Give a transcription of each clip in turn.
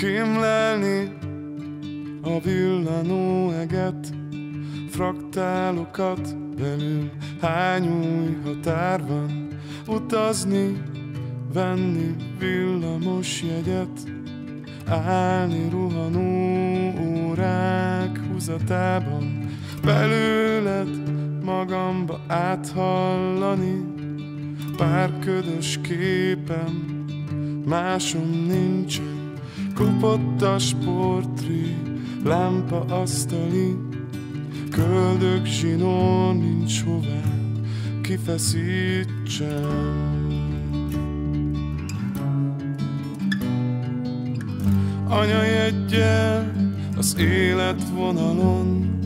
Kémlelni a villanó eget, fraktálokat belül hány új határ van, utazni, venni villamos jegyet, állni ruhanó órák húzatában, belőled magamba áthallani, pár ködös képem, másom nincsen, kopottas portré, lámpa asztali, köldök zsinó nincs hová kifeszítsem. Anyajeggyel az életvonalon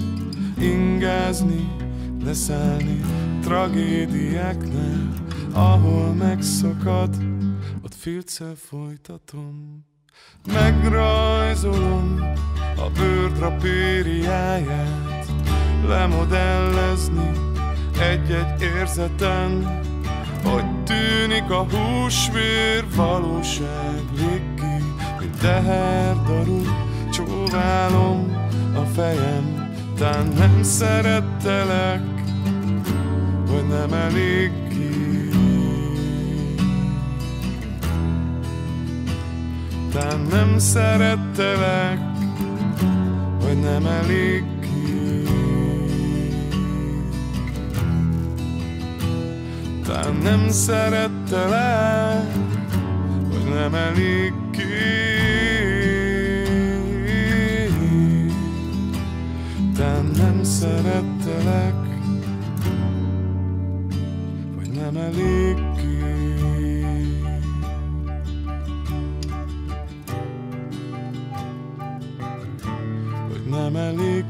ingázni, leszállni tragédiáknál, ahol megszakad, ott filccel folytatom. Megrajzolom a bőrdrapériáját, lemodellezni egy-egy érzeten, hogy tűnik a húsvér valóság. Végig, mint teherdarú, csóválom a fejem, tán nem szerettelek, vagy nem elég Tán nem szerettelek, vagy nem elég Tán nem szerettelek, vagy nem elég Tán nem szerettelek, vagy nem elég Vagy elég